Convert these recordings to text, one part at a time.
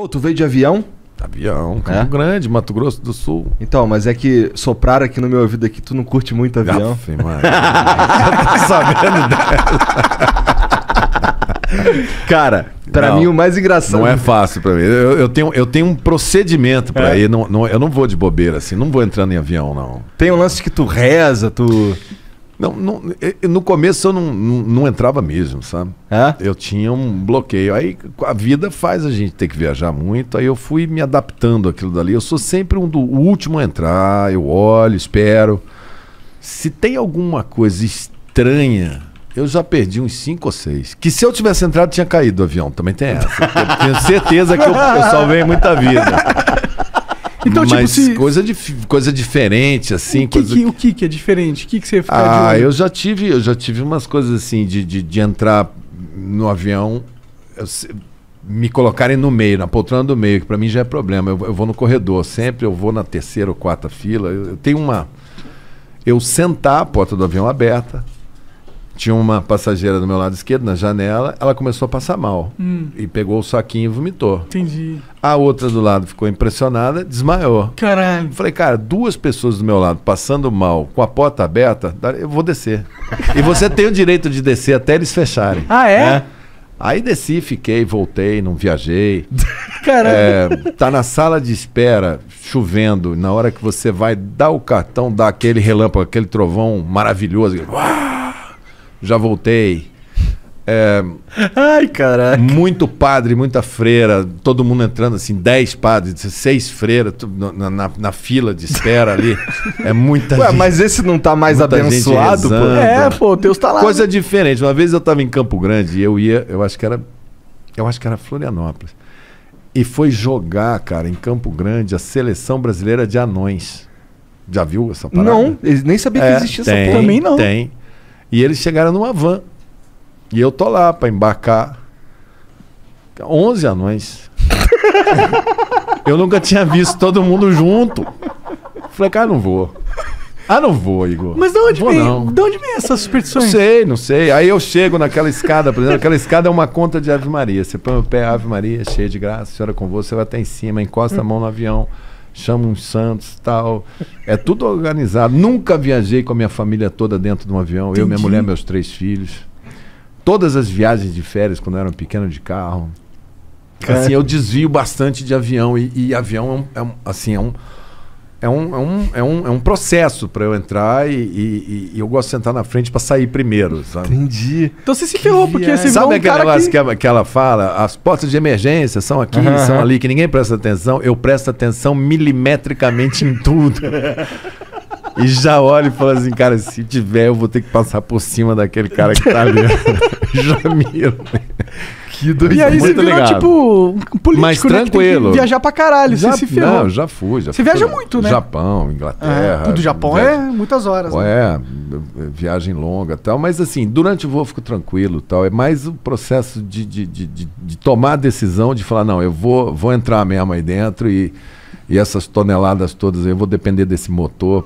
Ô, tu veio de avião? Avião, Campo É? Grande, Mato Grosso do Sul. Então, mas é que sopraram aqui no meu ouvido aqui, tu não curte muito avião. Aff, Maria. tá sabendo Cara, pra Não, mim o mais engraçado. Não é fácil pra mim. Eu, eu tenho, eu tenho um procedimento pra ir. Não, não- eu não vou de bobeira assim. Não vou entrando em avião, não. Tem um lance que tu reza, tu. Não, não, eu- no começo eu não, não, não entrava mesmo, sabe? É? Eu tinha um bloqueio. Aí a vida faz a gente ter que viajar muito. Aí eu fui me adaptando àquilo dali. Eu sou sempre um do o último a entrar. Eu olho, espero. Se tem alguma coisa estranha, eu já perdi uns cinco ou seis. Que se eu tivesse entrado, tinha caído do avião. Também tem essa. Eu tenho certeza que eu, eu salvei muita vida. Então, tipo, Mas se- coisa, dif- coisa diferente, assim. o, que, coisa que- o que que é diferente? O que, que você fica ah, eu já tive, eu já tive umas coisas assim de, de, de entrar no avião, eu me colocarem no meio, na poltrona do meio, que pra mim já é problema. Eu, eu vou no corredor, sempre eu vou na terceira ou quarta fila. Eu, eu tenho uma. Eu sentar a porta do avião aberta. Tinha uma passageira do meu lado esquerdo, na janela, ela começou a passar mal. Hum. E pegou o saquinho e vomitou. Entendi. A outra do lado ficou impressionada, desmaiou. Caralho. Falei, cara, duas pessoas do meu lado passando mal, com a porta aberta, eu vou descer. e você tem o direito de descer até eles fecharem. Ah, é? Aí desci, fiquei, voltei, não viajei. Caralho. É, tá na sala de espera, chovendo, na hora que você vai dar o cartão, dá aquele relâmpago, aquele trovão maravilhoso. Uau! Já voltei. É, Ai, caralho. muito padre, muita freira, todo mundo entrando assim, 10 padres, seis freiras na, na- na fila de espera ali. É muita Ué, gente. mas esse não tá mais abençoado, pô? É, pô, Deus tá lá. Coisa diferente. Uma vez eu estava em Campo Grande e eu ia, eu acho que era. Eu acho que era Florianópolis. E foi jogar, cara, em Campo Grande, a seleção brasileira de anões. Já viu essa parada? Não, nem sabia que É, existia essa tem, porra. Também não. Tem. E eles chegaram numa van. E eu tô lá pra embarcar. 11 anões. eu nunca tinha visto todo mundo junto. Falei, cara, não vou. Ah, não vou, Igor. Mas de onde, Vou vem, não. de onde vem essas Não superstições? sei, não sei. Aí eu chego naquela escada, por exemplo, aquela escada é uma conta de Ave Maria. Você põe o pé, Ave Maria, cheia de graça, senhora com você, vai até em cima, encosta a mão no avião, chama uns santos tal. É tudo organizado. Nunca viajei com a minha família toda dentro de um avião. Eu, minha Entendi. mulher, meus três filhos. Todas as viagens de férias, quando eu era pequeno de carro. Assim, eu desvio bastante de avião. E, e avião é um, é um- assim, é um, é um, é um, é um, é um processo para eu entrar e, e- e eu gosto de sentar na frente para sair primeiro, sabe? Entendi. Então você se ferrou, porque você virou Sabe um aquele cara negócio que... que... ela- fala? As portas de emergência são aqui, Aham, são ali, que ninguém presta atenção. Eu presto atenção milimetricamente em tudo. e já olho e falo assim, cara, se tiver, eu vou ter que passar por cima daquele cara que tá ali. já miro. Que doido. E aí você Muito virou, legal. tipo, um político, Mas né, que tem que tranquilo. viajar pra caralho, Já, você se ferrou. não, já fui. Já Você fui viaja muito, né? Japão, Inglaterra. É, tudo Japão via- é muitas horas, né? É, viagem longa e tal. Mas assim, durante o voo eu fico tranquilo e tal. É mais o processo de, de, de, de- de tomar a decisão de falar, não, eu vou, vou entrar mesmo aí dentro e, e essas toneladas todas eu vou depender desse motor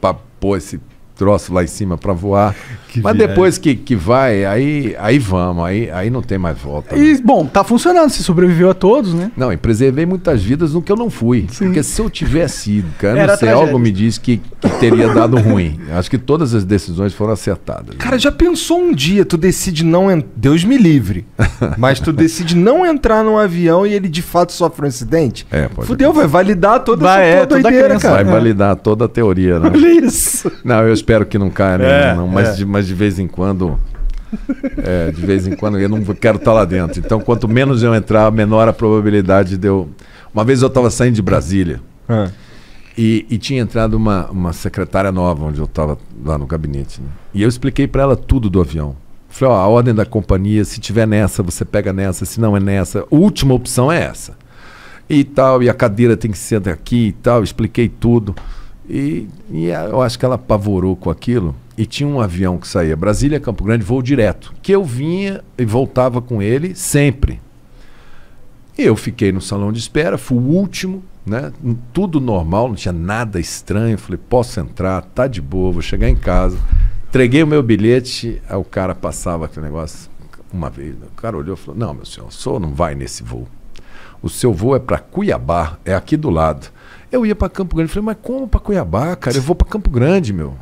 para pôr esse troço lá em cima para voar. Que Mas viagem. depois que, que vai, aí, aí vamos, aí, aí não tem mais volta. né? E, bom, tá funcionando, você sobreviveu a todos, né? Não, e preservei muitas vidas no que eu não fui. Sim. Porque se eu tivesse ido, cara, Era não sei, algo me diz que, que teria dado ruim. Acho que todas as decisões foram acertadas. Cara, já pensou um dia, tu decide não entrar. Deus me livre. mas tu decide não entrar num avião e ele de fato sofre um acidente? É, pode Fudeu, vai validar toda Vai, essa é, toda doideira, cara. Vai validar toda a teoria, né? Olha isso. Não, eu espero que não caia nenhum, É, não. Mas, é. de, mas de vez em quando. é, de vez em quando eu não quero estar lá dentro. Então, quanto menos eu entrar, menor a probabilidade de eu. Uma vez eu estava saindo de Brasília. Ah. E, e tinha entrado uma, uma secretária nova, onde eu estava lá no gabinete. né? E eu expliquei para ela tudo do avião. Falei, ó, a ordem da companhia, se tiver nessa, você pega nessa, se não é nessa. A última opção é essa. E tal, e a cadeira tem que ser daqui e tal, expliquei tudo. E, e eu acho que ela apavorou com aquilo. E tinha um avião que saía Brasília, Campo Grande, voo direto. Que eu vinha e voltava com ele sempre. Eu fiquei no salão de espera, fui o último, né? Tudo normal, não tinha nada estranho. Falei, posso entrar, tá de boa, vou chegar em casa. Entreguei o meu bilhete, aí o cara passava aquele negócio uma vez. O cara olhou e falou: Não, meu senhor, o senhor não vai nesse voo. o seu voo é para Cuiabá, é aqui do lado. Eu ia para Campo Grande. Falei, mas como para Cuiabá, cara? Eu vou para Campo Grande, meu.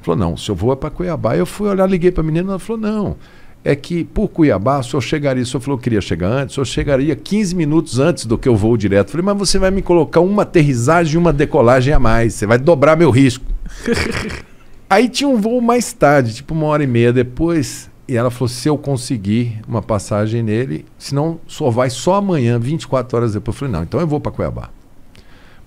Falou, não, o seu voo é para Cuiabá. Eu fui olhar, liguei para a menina, ela falou, não. É que por Cuiabá, o senhor chegaria, o senhor falou que queria chegar antes, o senhor chegaria 15 minutos antes do que eu vou direto. Falei, mas você vai me colocar uma aterrissagem e uma decolagem a mais. Você vai dobrar meu risco. Aí tinha um voo mais tarde, tipo uma hora e meia depois. E ela falou: se eu conseguir uma passagem nele, senão só vai só amanhã, 24 horas depois. Eu falei: não, então eu vou para Cuiabá.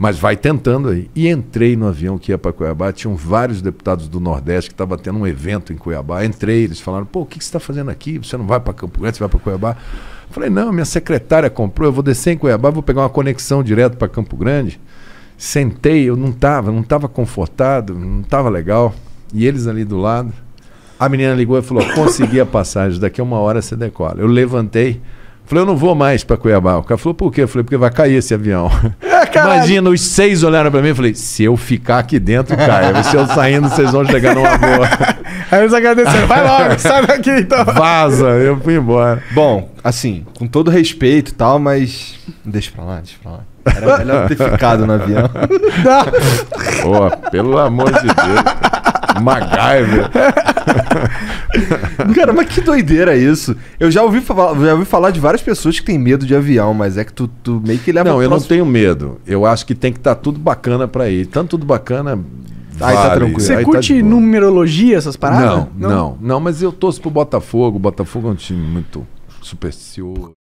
Mas vai tentando aí. E entrei no avião que ia para Cuiabá. Tinham vários deputados do Nordeste que estavam tendo um evento em Cuiabá. Entrei, eles falaram: pô, o que, você está fazendo aqui? Você não vai para Campo Grande, você vai para Cuiabá? Falei: não, minha secretária comprou, eu vou descer em Cuiabá, vou pegar uma conexão direto para Campo Grande. Sentei, eu não estava, não estava confortado, não estava legal. E eles ali do lado. A menina ligou e falou: consegui a passagem, daqui a uma hora você decola. Eu levantei, falei: eu não vou mais para Cuiabá. O cara falou: por quê? Eu falei: porque vai cair esse avião. Imagina, os seis olharam para mim e falei: se eu ficar aqui dentro, cai. Se eu saindo, vocês vão chegar numa boa. Aí eles agradeceram: vai logo, sai daqui então. Vaza, eu fui embora. Bom, assim, com todo respeito e tal, mas. Deixa pra lá, deixa pra lá. Era melhor ter ficado no avião. Pô, pelo amor de Deus. MacGyver. Cara, mas que doideira isso. Eu já ouvi, falar, já ouvi falar de várias pessoas que têm medo de avião, mas é que tu, tu meio que leva Não, eu não próximo- tenho medo. Eu acho que tem que estar tudo bacana pra ir. Tanto tudo bacana. Aí tá vale. tranquilo. Você Aí tá curte boa. numerologia, essas paradas? Não, não, não, mas eu torço pro Botafogo. O Botafogo é um time muito supersticioso.